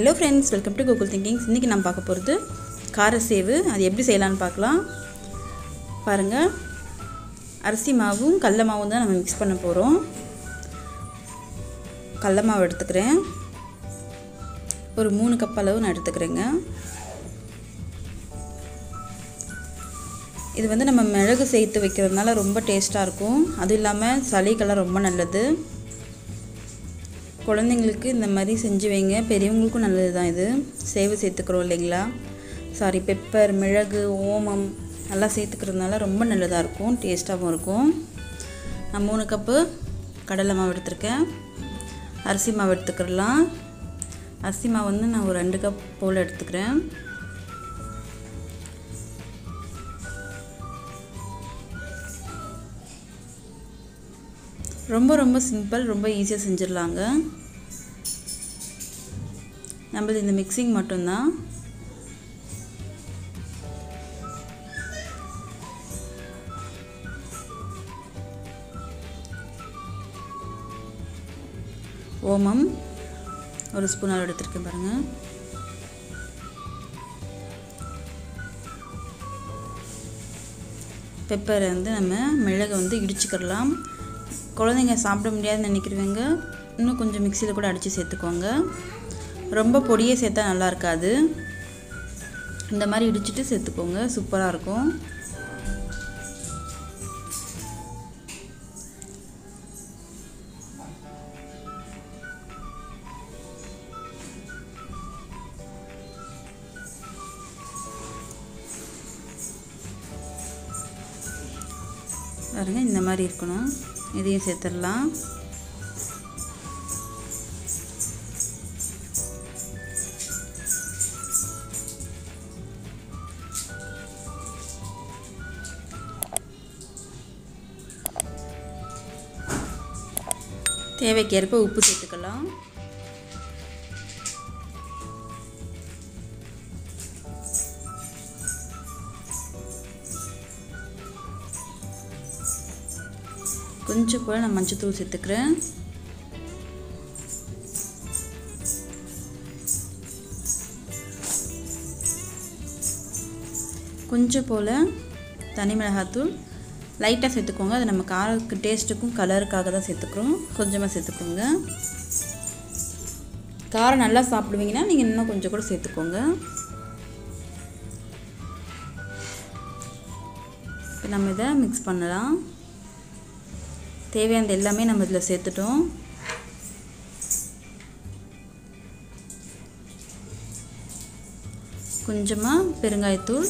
Hello friends welcome to Google thinkings இன்றைக்கி நம்ம பார்க்க போகிறது கார சேவு அது எப்படி செய்யலான்னு பார்க்கலாம். பாருங்கள் அரிசி மாவும் கடல மாவும் தான் நம்ம மிக்ஸ் பண்ண போகிறோம் கடல மாவு எடுத்துக்கிறேன். ஒரு மூணு கப் அளவு நான் எடுத்துக்கிறேங்க. இது வந்து நம்ம மிளகு சேர்த்து வைக்கிறதுனால ரொம்ப டேஸ்ட்டாக இருக்கும். அதுவும் இல்லாமல் சளிக்கெல்லாம் ரொம்ப நல்லது. குழந்தைங்களுக்கு இந்த மாதிரி செஞ்சு வைங்க. பெரியவங்களுக்கும் நல்லது தான் இது. சேவை சேர்த்துக்கிறோம் இல்லைங்களா? சாரி பெப்பர் மிளகு ஓமம் எல்லாம் சேர்த்துக்கிறதுனால ரொம்ப நல்லதாக இருக்கும். டேஸ்ட்டாகவும் இருக்கும். நான் மூணு கப்பு கடலை மாவு எடுத்திருக்கேன். அரிசி மாவு எடுத்துக்கிறலாம். அரிசி மாவு வந்து நான் ஒரு ரெண்டு கப் போல் எடுத்துக்கிறேன். ரொம்ப ரொம்ப சிம்பிள் ரொம்ப ஈஸியாக செஞ்சிடலாங்க. நம்மளது இந்த மிக்சிங் மட்டும்தான். ஓமம் ஒரு ஸ்பூன் அளவு எடுத்துருக்கேன் பாருங்கள் பெப்பரை வந்து நம்ம மிளகை வந்து இடிச்சுக்கிடலாம். குழந்தைங்க சாப்பிட முடியாதுன்னு நினைக்கிறவங்க இன்னும் கொஞ்சம் மிக்சியில் கூட அடித்து சேர்த்துக்கோங்க. ரொம்ப பொடியே சேர்த்தா நல்லா இருக்காது. இந்த மாதிரி இடிச்சிட்டு சேர்த்துக்கோங்க. சூப்பராக இருக்கும். பாருங்க இந்த மாதிரி இருக்கணும். இதையும் சேர்த்துடலாம். தேவைக்கேற்ப உப்பு சேர்த்துக்கலாம். கொஞ்சம் கூட நான் மஞ்சத்தூள் சேர்த்துக்கிறேன். கொஞ்சம் போல் தனி மிளகாத்தூள். லைட்டாக சேர்த்துக்கோங்க. அது நம்ம காரக்கு டேஸ்ட்டுக்கும் கலருக்காக தான் சேர்த்துக்கிறோம். கொஞ்சமாக சேர்த்துக்கோங்க. காரம் நல்லா சாப்பிடுவீங்கன்னா நீங்கள் இன்னும் கொஞ்சம் கூட சேர்த்துக்கோங்க. இப்போ நம்ம இதை மிக்ஸ் பண்ணலாம். தேவையானது எல்லாமே நம்ம இதில் சேர்த்துட்டோம். கொஞ்சமாக பெருங்காயத்தூள்.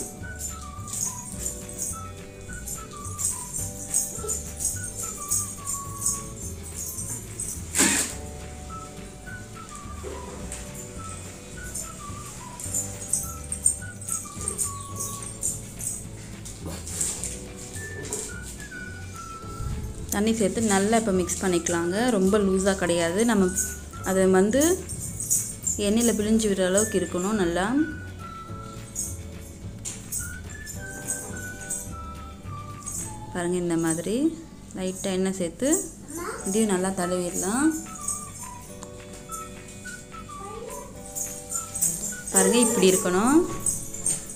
தண்ணி சேர்த்து நல்லா இப்போ மிக்ஸ் பண்ணிக்கலாங்க. ரொம்ப லூஸாக கிடையாது. நம்ம அதை வந்து எண்ணெயில் பிழிஞ்சு விடுற அளவுக்கு இருக்கணும் நல்லா. பாருங்கள் இந்த மாதிரி. லைட்டாக எண்ணெய் சேர்த்து இதையும் நல்லா தடவிடலாம். பாருங்கள் இப்படி இருக்கணும்.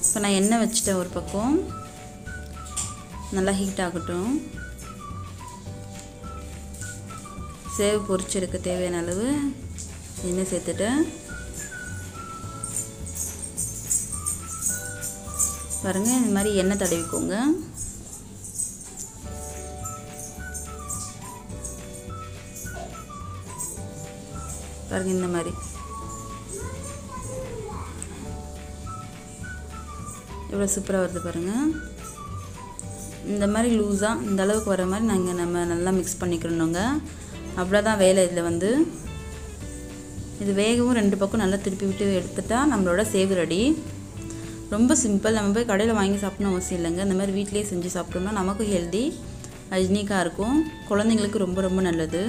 இப்போ நான் எண்ணெய் வச்சுட்டேன் ஒரு பக்கம். நல்லா ஹீட் ஆகட்டும். சேவு பொரிச்செடுக்க தேவையான அளவு எண்ணெய் சேர்த்துட்டேன். பாருங்கள் இந்த மாதிரி எண்ணெய் தடவிக்கோங்க. பாருங்கள் இந்த மாதிரி. எவ்வளோ சூப்பராக வருது பாருங்கள் இந்த மாதிரி லூஸாக இந்த அளவுக்கு வர மாதிரி நாங்கள் நம்ம நல்லா மிக்ஸ் பண்ணிக்கிறோங்க அவ்வளோதான் வேலை இதில் வந்து. இது வேகவும் ரெண்டு பக்கம் நல்லா திருப்பி விட்டு எடுத்துட்டா நம்மளோட சேவு ரெடி. ரொம்ப சிம்பிள். நம்ம போய் கடையில் வாங்கி சாப்பிடணும் அவசியம் இல்லைங்க. இந்த மாதிரி வீட்லேயே செஞ்சு சாப்பிட்டோம்னா நமக்கும் ஹெல்தி ஹைஜீனிக்காக இருக்கும். குழந்தைங்களுக்கு ரொம்ப ரொம்ப நல்லது.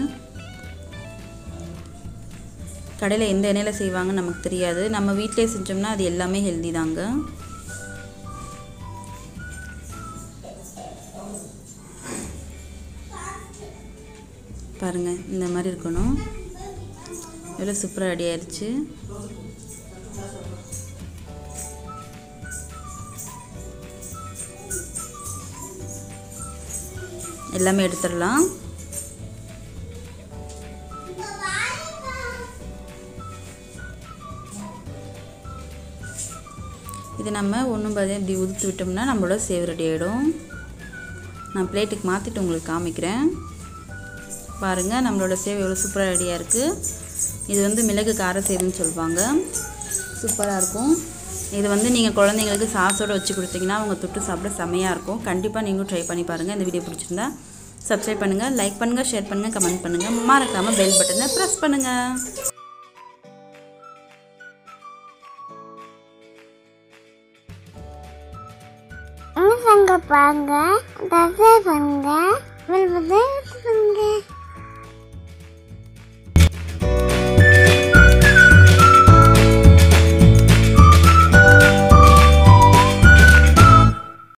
கடையில் எந்த எண்ணெயில் செய்வாங்கன்னு நமக்கு தெரியாது. நம்ம வீட்டிலே செஞ்சோம்னா அது எல்லாமே ஹெல்தி தாங்க. பாருங்கள் இந்த மாதிரி இருக்கணும். எவ்வளோ சூப்பராக ரெடி ஆயிடுச்சு எல்லாமே எடுத்துடலாம். இது நம்ம ஒன்றும் பதில் இப்படி உதித்து விட்டோம்னா நம்மளோட சேவ் ரெடி ஆகிடும் நான் பிளேட்டுக்கு மாற்றிட்டு உங்களுக்கு காமிக்கிறேன். பாருங்கள் நம்மளோட சேவை எவ்வளோ சூப்பராக ரெடியாக இருக்குது இது வந்து மிளகு கார சேவைன்னு சொல்லுவாங்க. சூப்பராக இருக்கும். இது வந்து நீங்கள் குழந்தைங்களுக்கு சாஸோடு வச்சு கொடுத்தீங்கன்னா அவங்க தொட்டு சாப்பிட செமையாக இருக்கும். கண்டிப்பாக நீங்களும் ட்ரை பண்ணி பாருங்கள் இந்த வீடியோ பிடிச்சிருந்தா சப்ஸ்கிரைப் பண்ணுங்கள் லைக் பண்ணுங்கள் ஷேர் பண்ணுங்கள் கமெண்ட் பண்ணுங்கள் மறக்காமல் பெல் பட்டனை ப்ரெஸ் பண்ணுங்கள் பாருங்க பண்ணுங்க